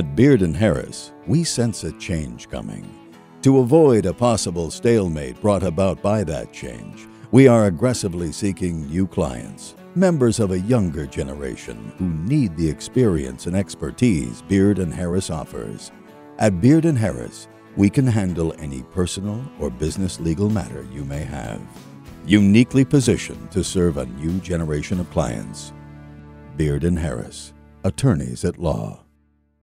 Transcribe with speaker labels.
Speaker 1: At Beard and Harris, we sense a change coming. To avoid a possible stalemate brought about by that change, we are aggressively seeking new clients, members of a younger generation who need the experience and expertise Beard and Harris offers. At Beard and Harris, we can handle any personal or business legal matter you may have. Uniquely positioned to serve a new generation of clients. Beard and Harris, attorneys at law.